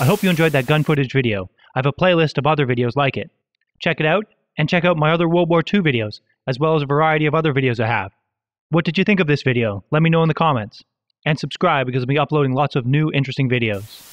I hope you enjoyed that gun footage video. I have a playlist of other videos like it. Check it out, and check out my other World War II videos, as well as a variety of other videos I have. What did you think of this video? Let me know in the comments. And subscribe because I'll be uploading lots of new interesting videos.